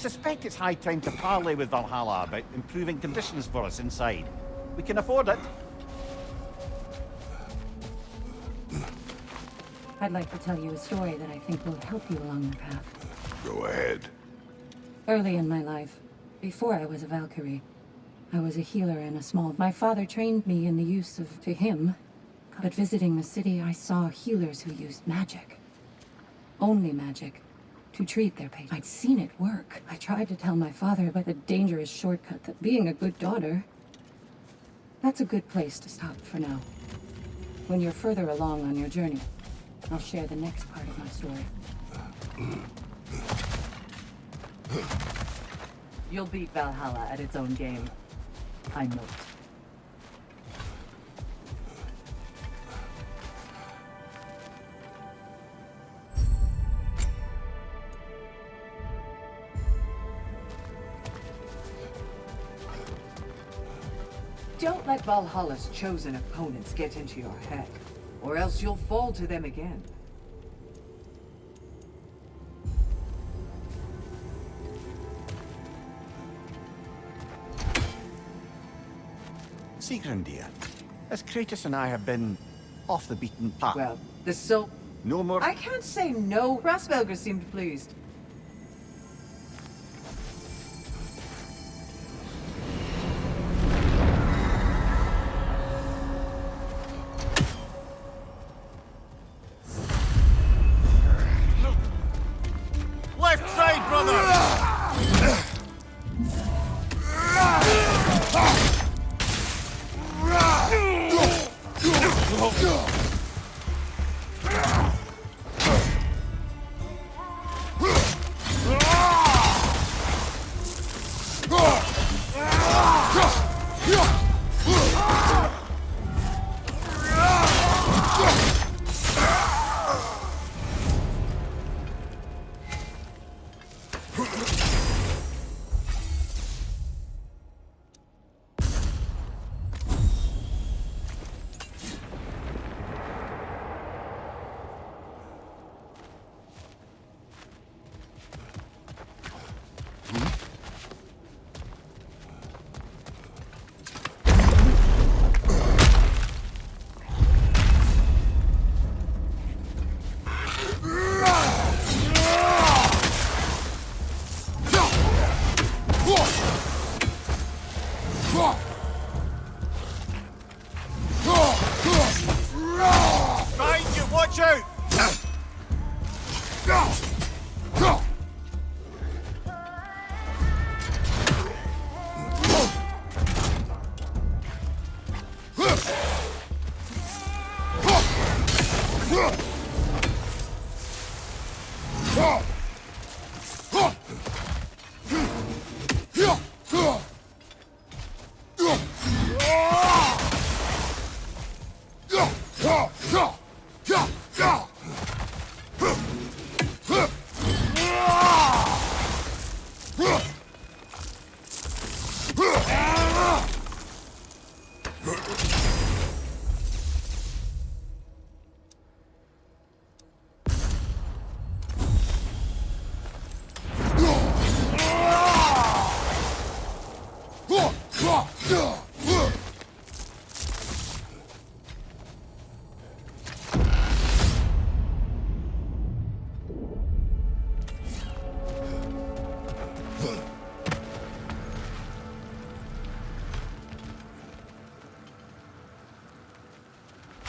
suspect it's high time to parley with Valhalla about improving conditions for us inside. We can afford it. I'd like to tell you a story that I think will help you along your path. Go ahead. Early in my life, before I was a Valkyrie, I was a healer in a small... My father trained me in the use of... to him. But visiting the city, I saw healers who used magic. Only magic. To treat their patients. I'd seen it work. I tried to tell my father about the dangerous shortcut that being a good daughter... That's a good place to stop for now. When you're further along on your journey, I'll share the next part of my story. You'll beat Valhalla at its own game. I know it. Let Valhalla's chosen opponents get into your head, or else you'll fall to them again. Sigrun, dear, as Kratos and I have been off the beaten path. Well, the so... no more... I can't say no. Hræsvelgr seemed pleased.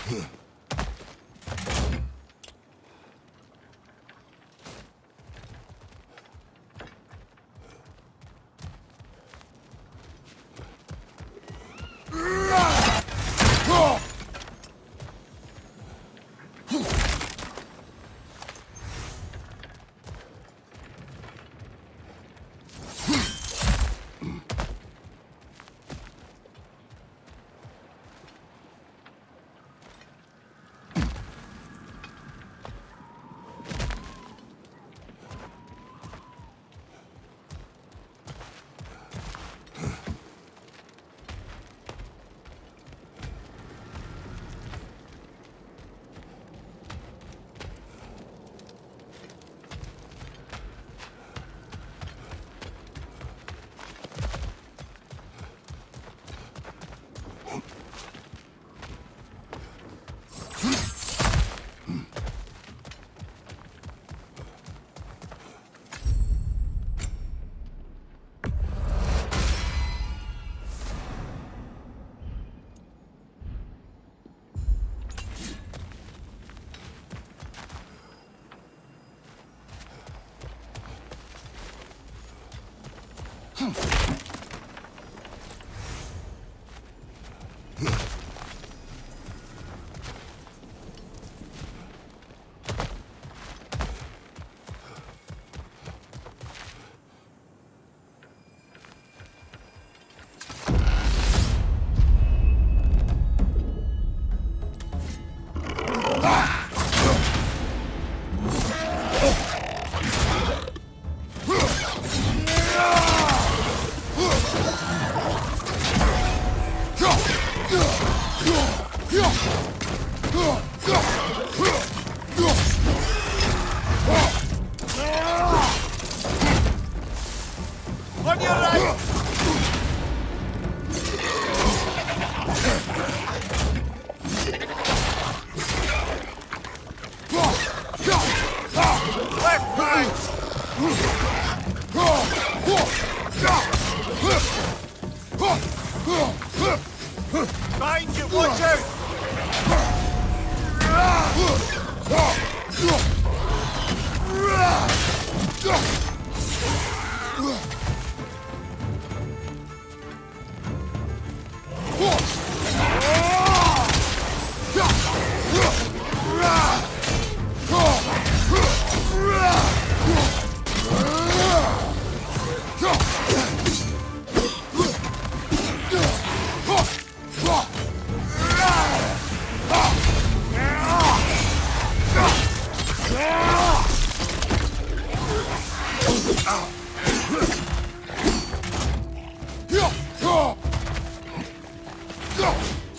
Huh.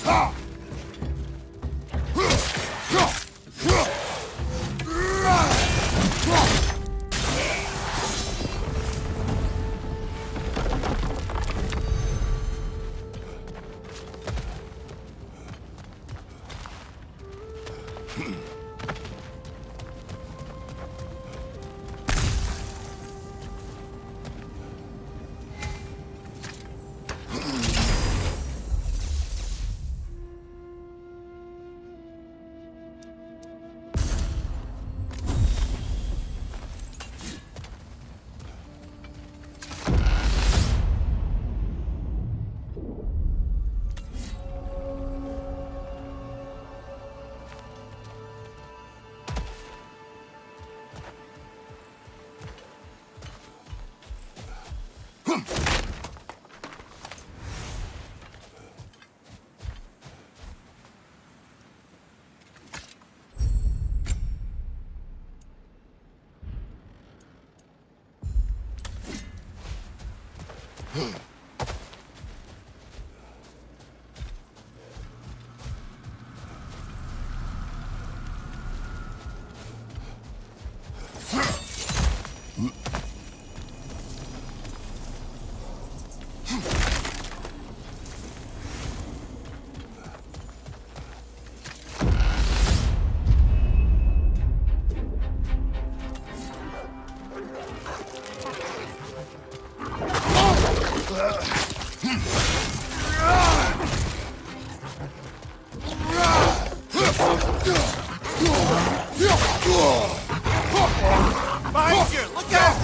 Ha! Behind you! Look out!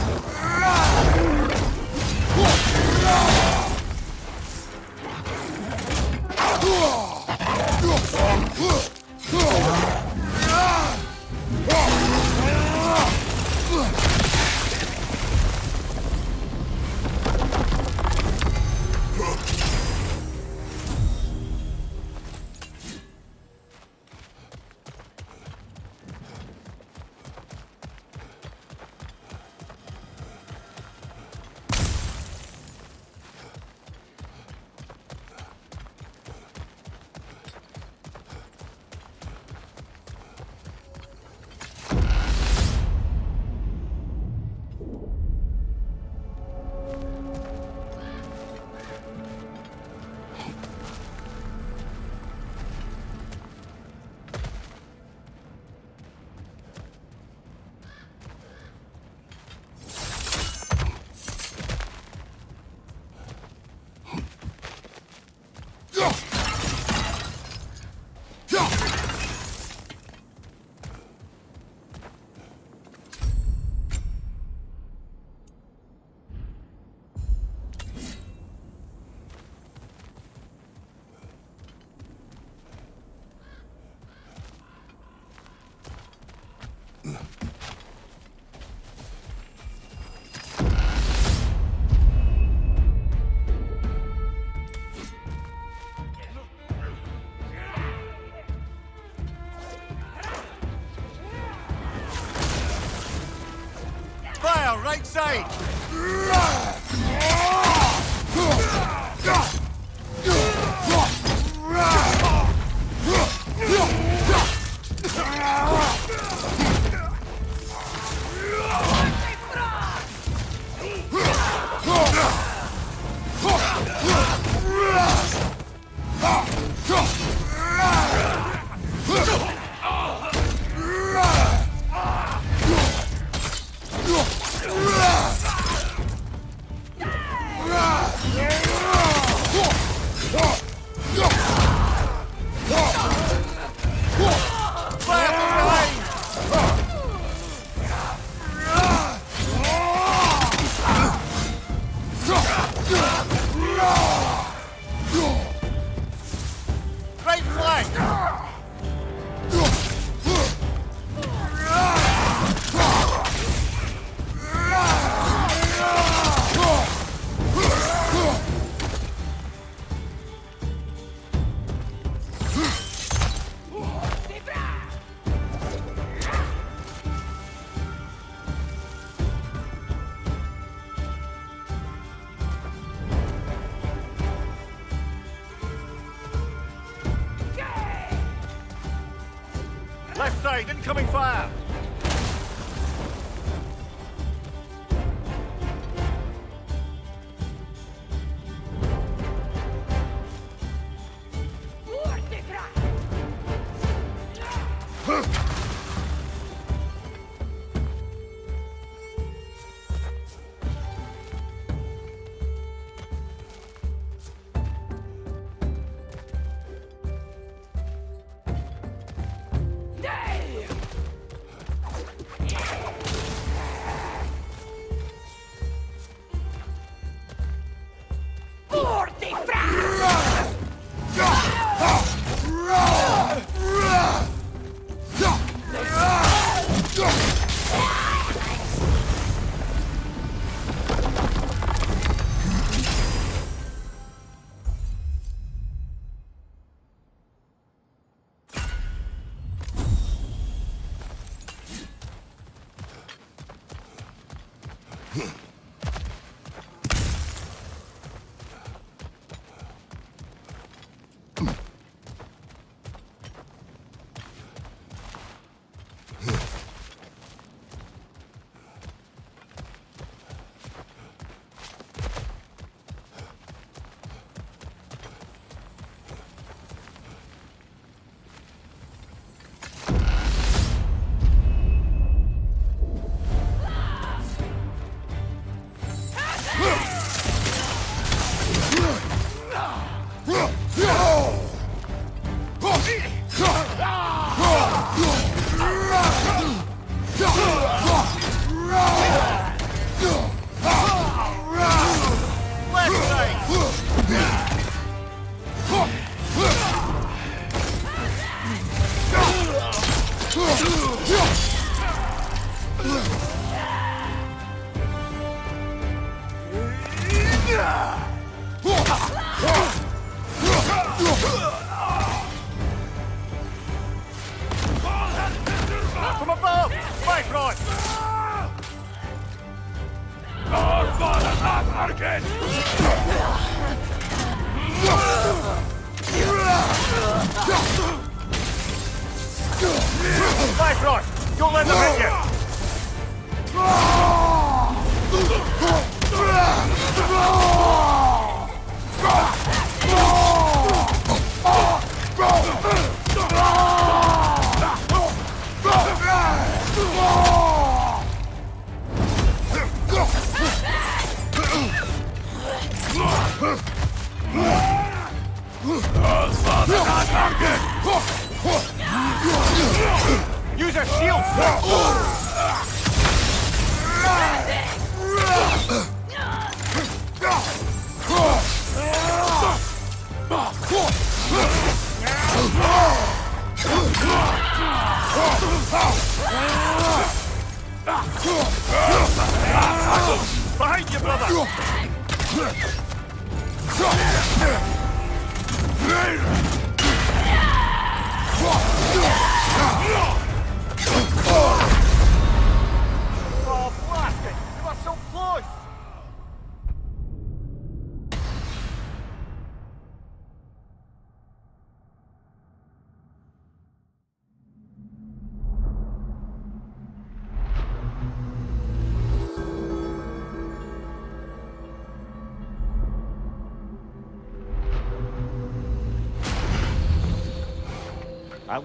Side, incoming fire!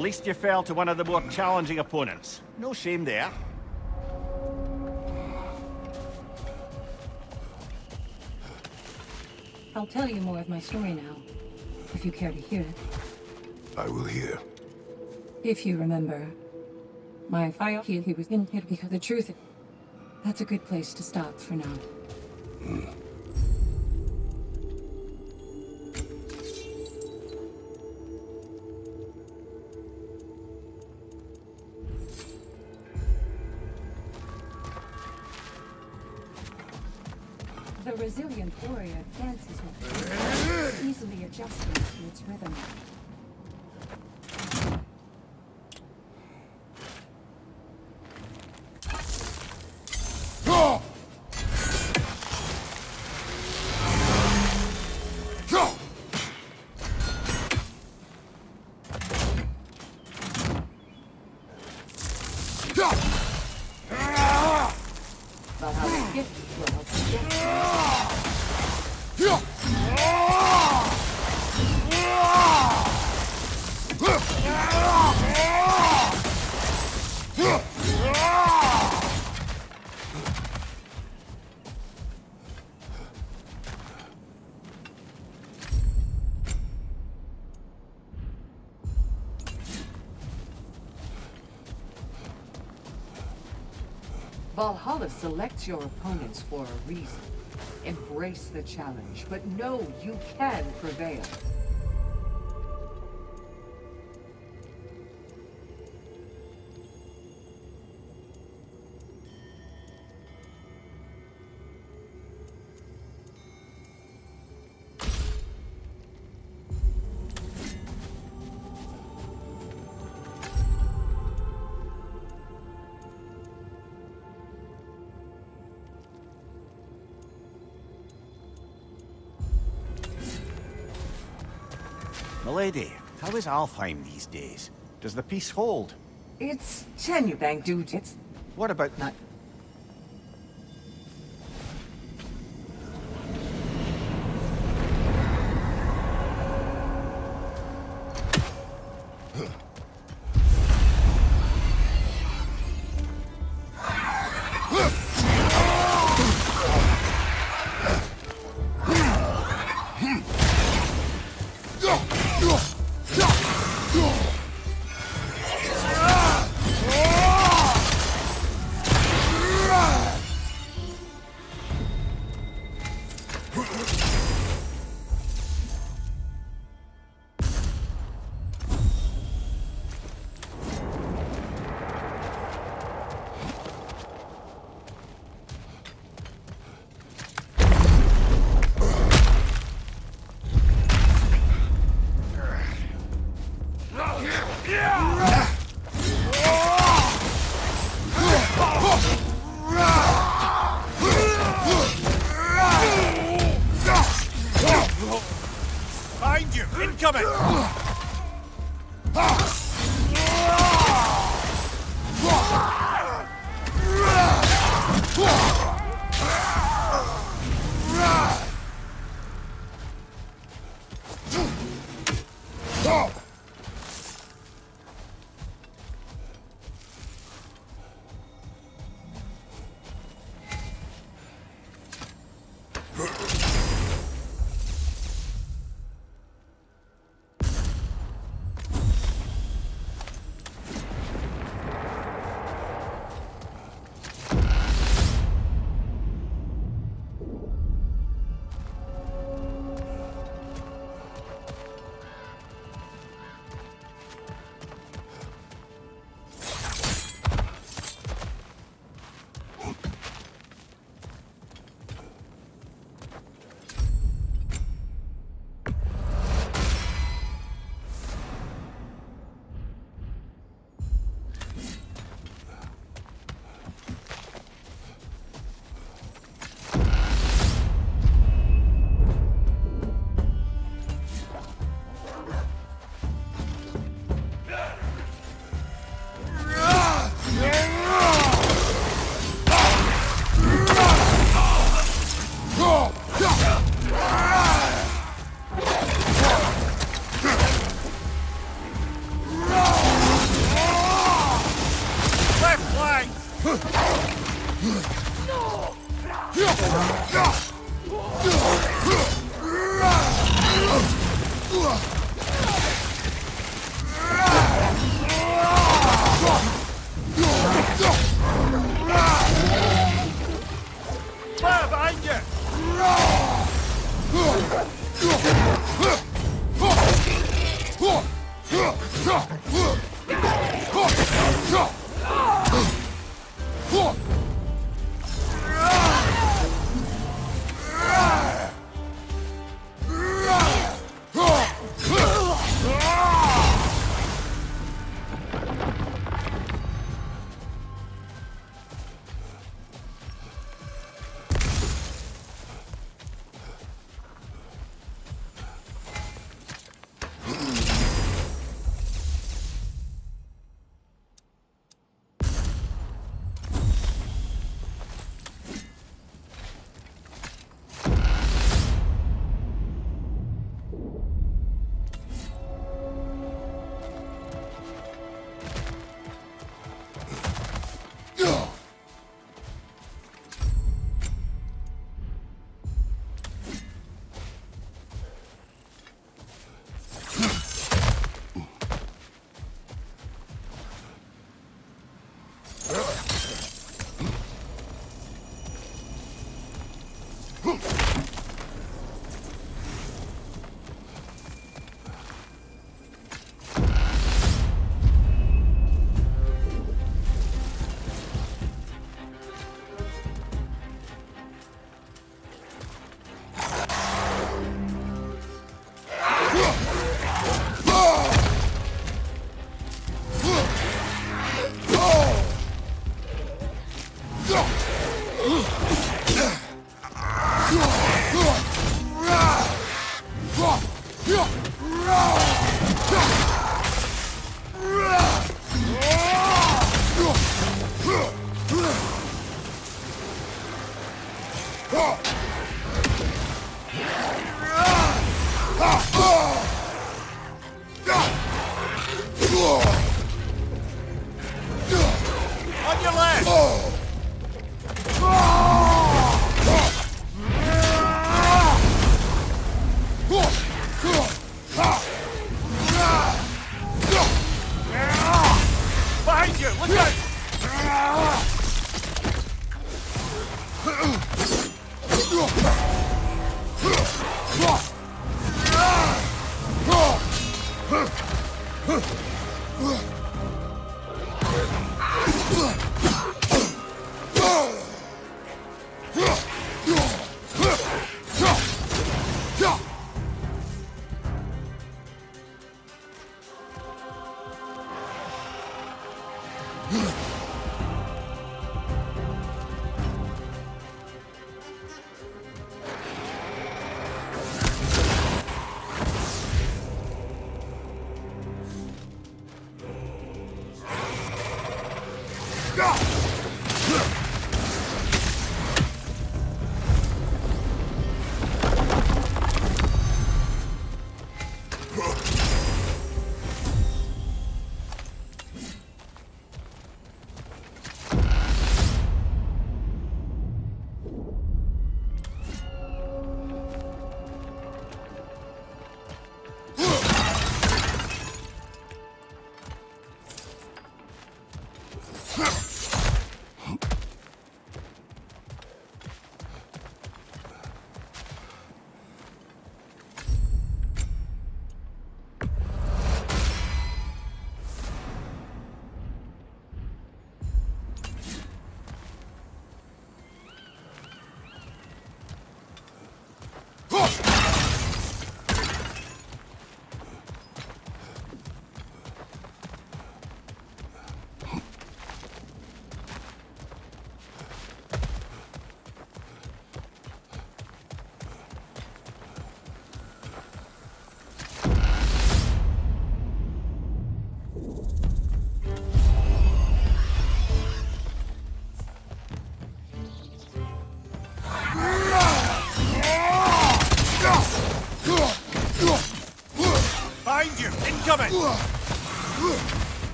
At least you fell to one of the more challenging opponents. No shame there. I'll tell you more of my story now, if you care to hear it. I will hear. If you remember, my file here, he was in here because the truth. That's a good place to stop for now. The resilient warrior dances with me, easily adjusting to its rhythm. Valhalla selects your opponents for a reason. Embrace the challenge, but know you can prevail. Is Alfheim these days? Does the peace hold? It's Tenubank, dude. It's What about that?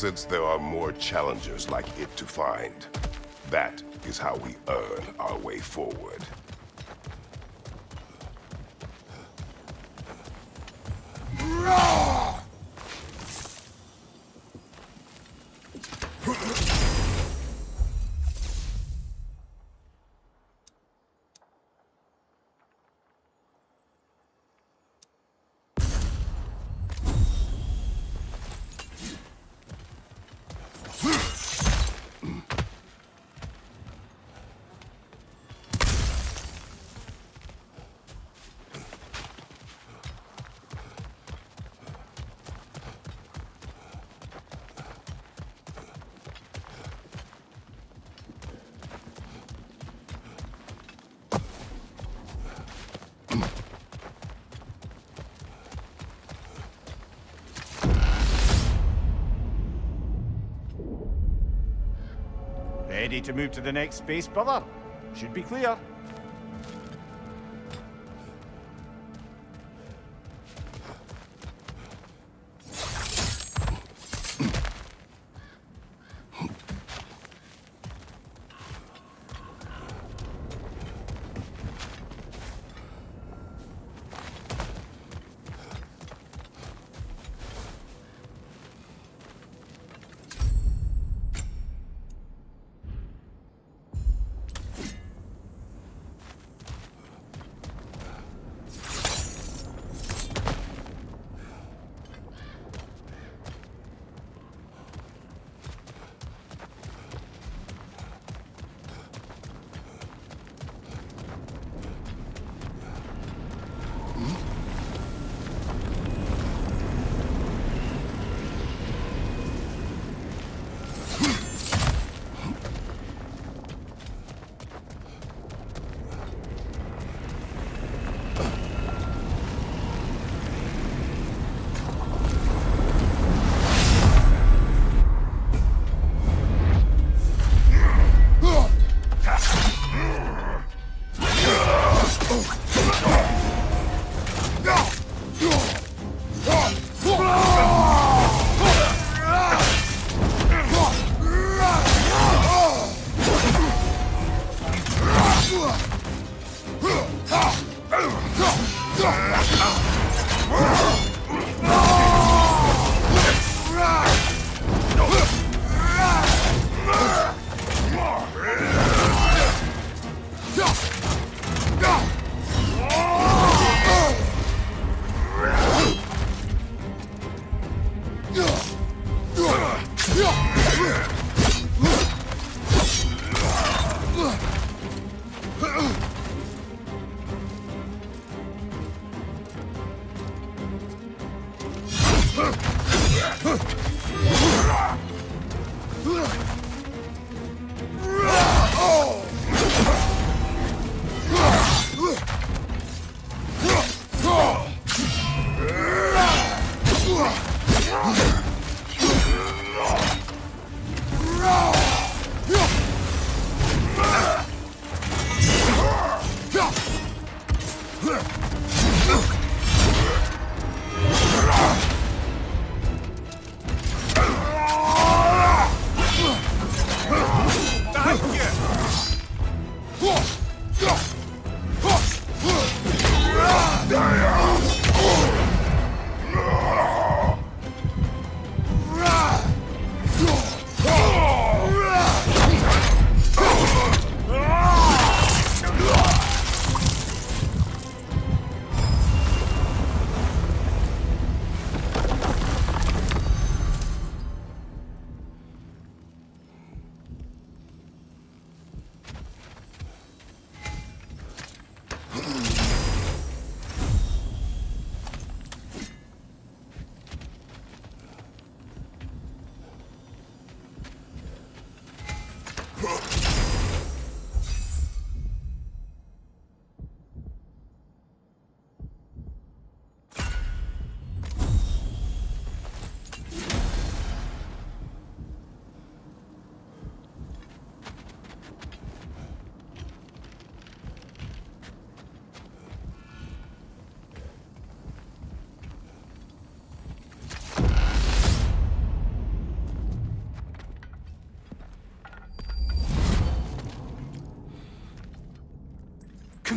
I sense there are more challengers like it to find. That is how we earn our way forward. Ready to move to the next space, brother? Should be clear.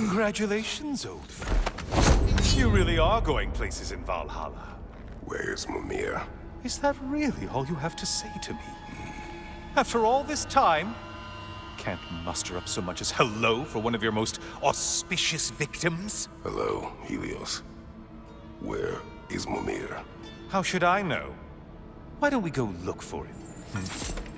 Congratulations, old friend. You really are going places in Valhalla. Where's Mimir? Is that really all you have to say to me? After all this time? Can't muster up so much as hello for one of your most auspicious victims? Hello, Helios. Where is Mimir? How should I know? Why don't we go look for him? Hmm.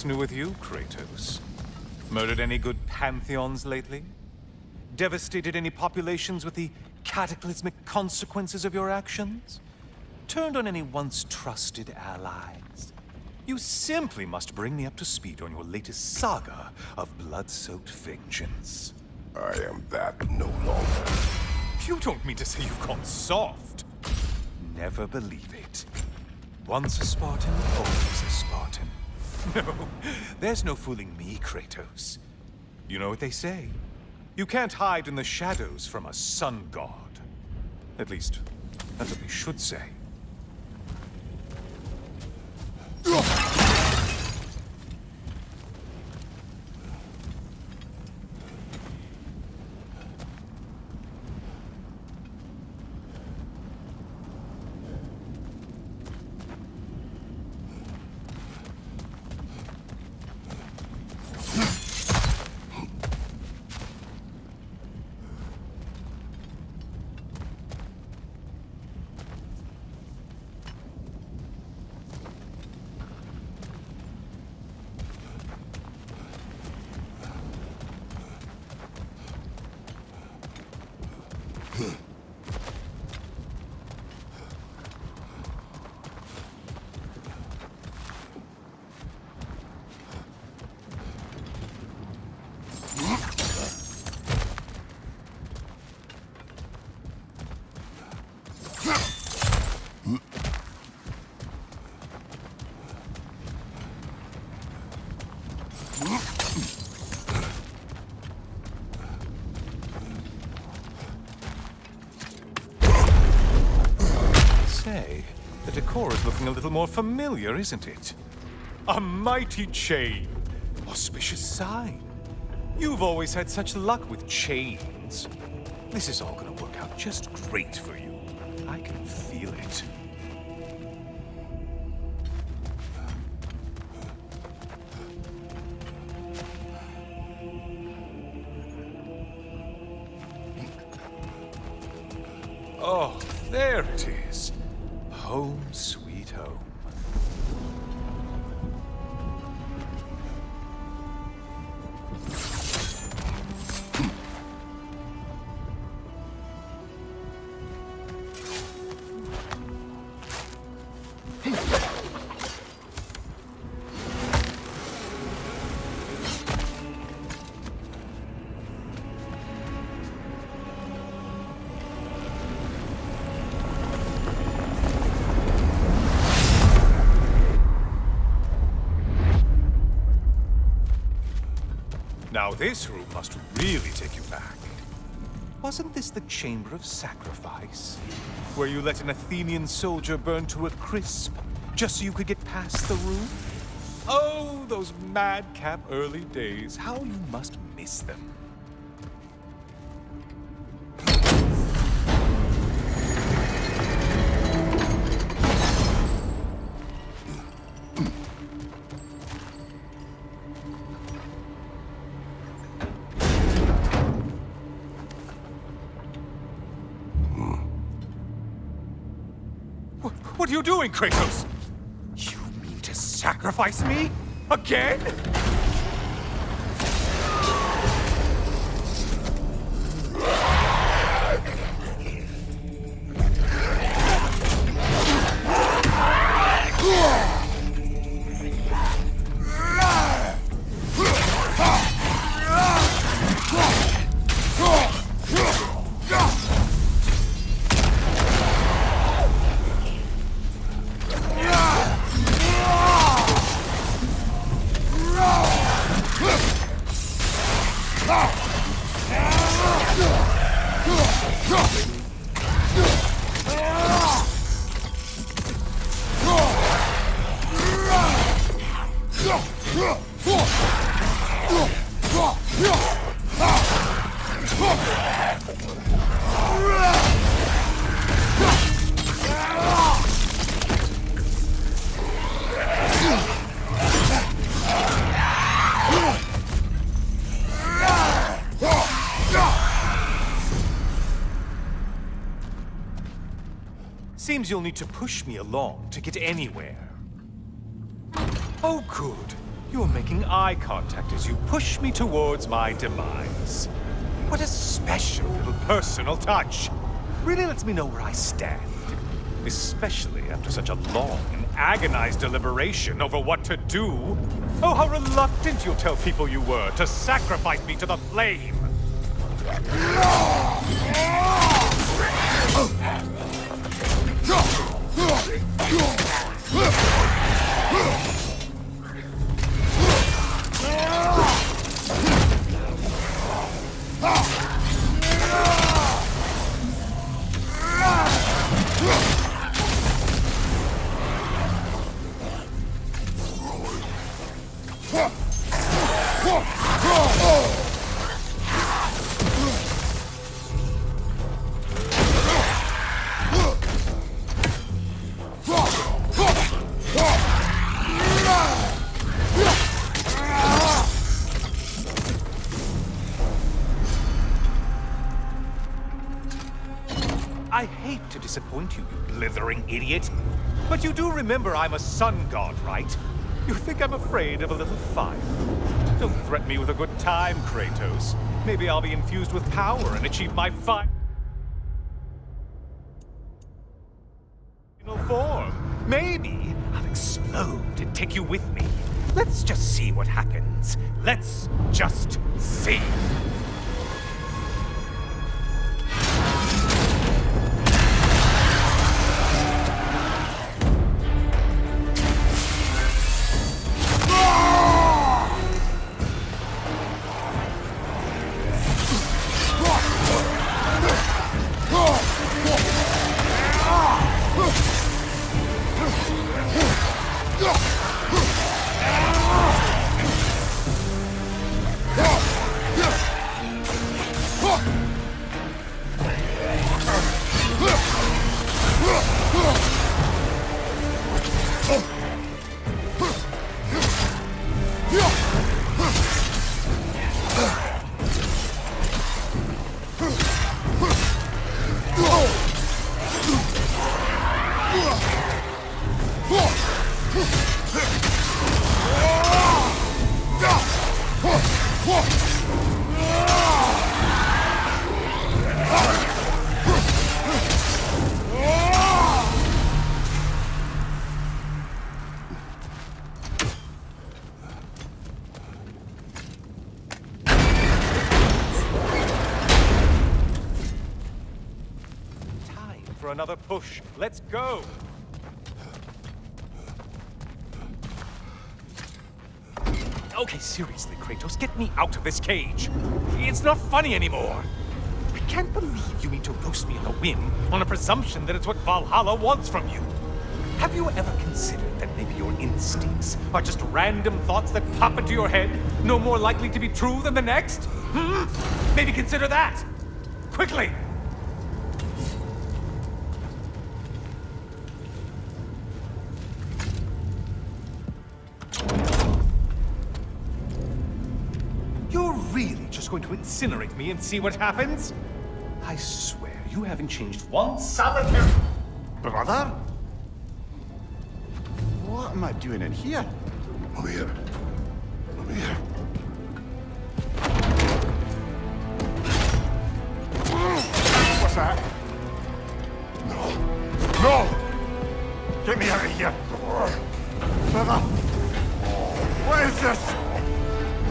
What's new with you, Kratos? Murdered any good pantheons lately? devastated any populations with the cataclysmic consequences of your actions? Turned on any once trusted allies? You simply must bring me up to speed on your latest saga of blood-soaked vengeance. I am that no longer. You don't mean to say you've gone soft? Never believe it. Once a Spartan, always a Spartan. No, there's no fooling me, Kratos. You know what they say? You can't hide in the shadows from a sun god. At least, that's what they should say. Is looking a little more familiar, isn't it? A mighty chain. Auspicious sign. You've always had such luck with chains. This is all gonna work out just great for you. I can feel it. Oh, there it is. Home sweet home. This room must really take you back. Wasn't this the Chamber of Sacrifice? Where you let an Athenian soldier burn to a crisp, just so you could get past the room? Oh, those madcap early days. How you must miss them. Kratos? You mean to sacrifice me? Again? You'll need to push me along to get anywhere. Oh, good. You're making eye contact as you push me towards my demise. What a special little personal touch. Really lets me know where I stand. Especially after such a long and agonized deliberation over what to do. Oh, how reluctant you'll tell people you were to sacrifice me to the flame. I disappoint you, you blithering idiot. But you do remember I'm a sun god, right? You think I'm afraid of a little fire? Don't threaten me with a good time, Kratos. Maybe I'll be infused with power and achieve my final Time Let's go. Okay, seriously, Kratos, get me out of this cage. It's not funny anymore. I can't believe you mean to roast me on a whim on a presumption that it's what Valhalla wants from you. Have you ever considered that maybe your instincts are just random thoughts that pop into your head, no more likely to be true than the next? Hmm? Maybe consider that. Quickly! Incinerate me and see what happens? I swear, you haven't changed one solitary... Brother? What am I doing in here? Over here. Over here. What's that? No. No! Get me out of here! Brother! What is this?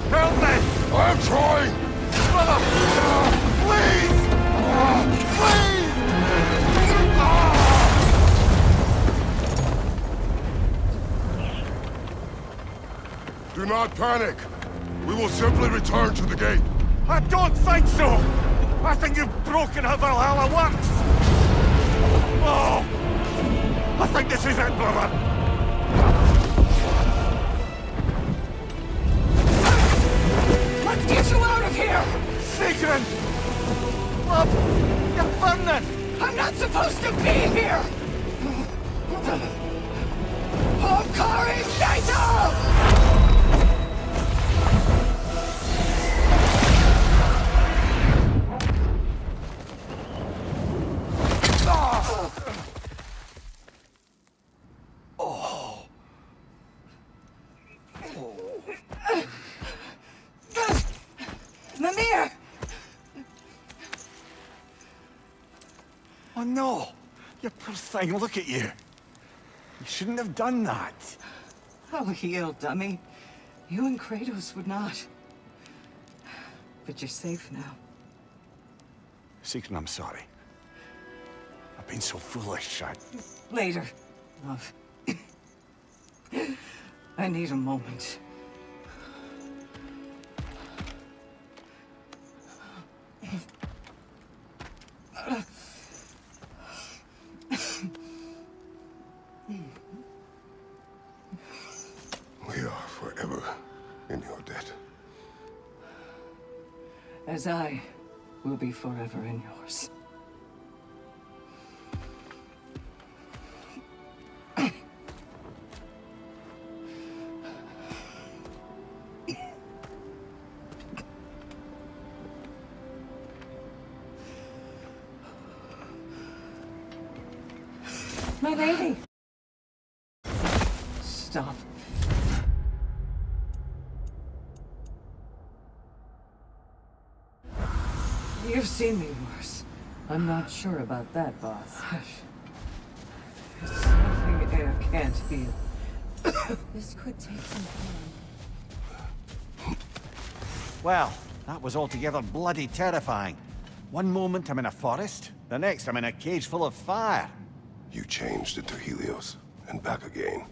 Help me! I'm trying! Not panic. We will simply return to the gate. I don't think so! I think you've broken how Valhalla works! Oh! I think this is it, brother! Let's get you out of here! Sigrun! Love, you're burning! I'm not supposed to be here! Oh, Hokari Naito! Thing, look at you. You shouldn't have done that. Oh, I'll heal, dummy. You and Kratos would not. But you're safe now. Seeker, I'm sorry. I've been so foolish. I... Later, love. I need a moment. Be forever in yours. You've seen me worse. I'm not sure about that, boss. Hush. It's something Eir can't heal. This could take some time. Well, that was altogether bloody terrifying. One moment I'm in a forest, the next I'm in a cage full of fire. You changed into Helios, and back again.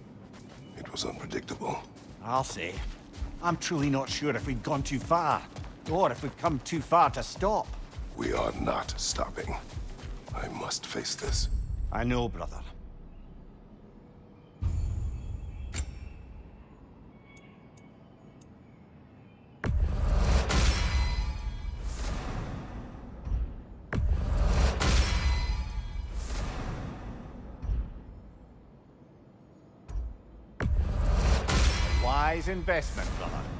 It was unpredictable. I'll say. I'm truly not sure if we've gone too far, or if we've come too far to stop. We are not stopping. I must face this. I know, brother. Wise investment, brother.